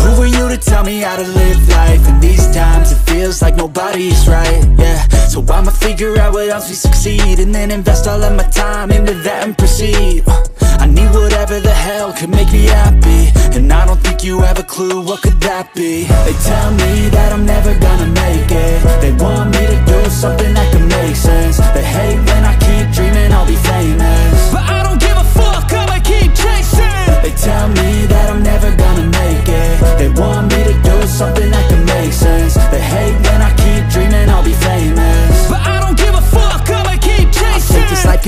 who are you to tell me how to live life? In these times it feels like nobody's right, yeah. So I'ma figure out what else we succeed And then invest all of my time into that and proceed. I need whatever the hell could make me happy. And I don't think you have a clue what could that be. They tell me that I'm never gonna make it. They want me to do something that could make sense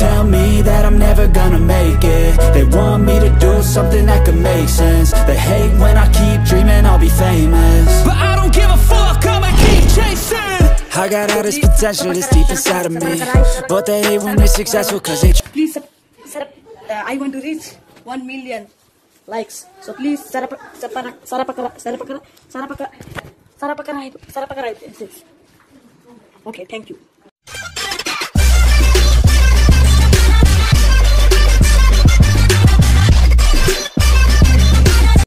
tell me that I'm never gonna make it They want me to do something that could make sense They hate when I keep dreaming I'll be famous But I don't give a fuck, I'ma keep chasing I got all this potential that's deep inside of me But they hate when they're successful cause they please sub, sub, uh, I want to reach 1 million likes. So please sarap sarap sarap sarap sarap sarap sarap sarap Okay, thank you.